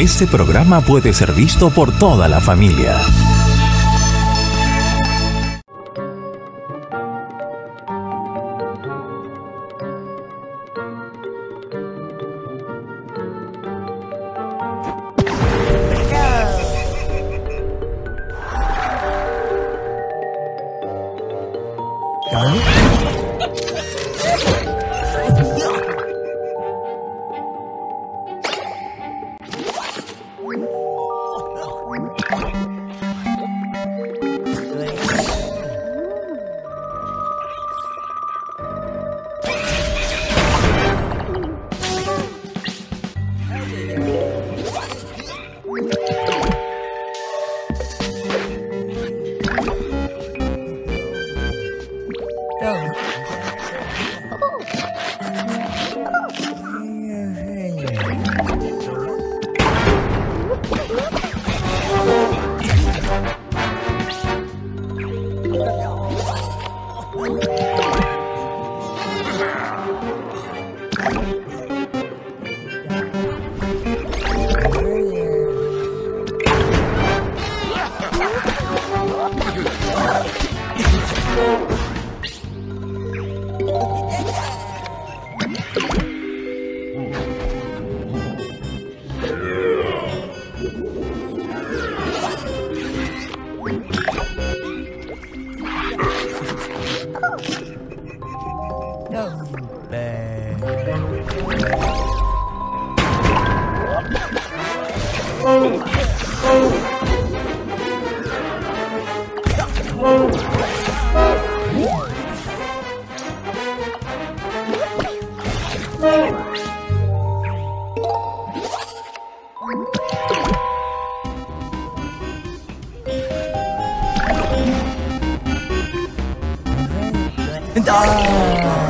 Este programa puede ser visto por toda la familia. Oh. 哦。Oh! Oh.